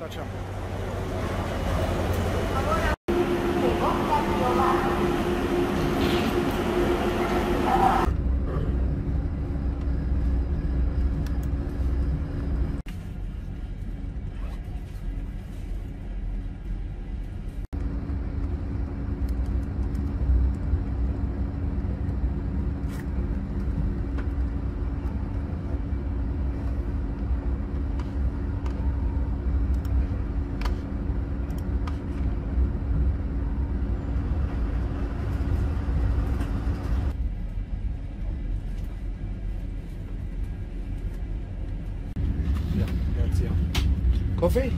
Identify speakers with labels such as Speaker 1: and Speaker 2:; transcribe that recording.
Speaker 1: Facciamo. Grazie. Coffee?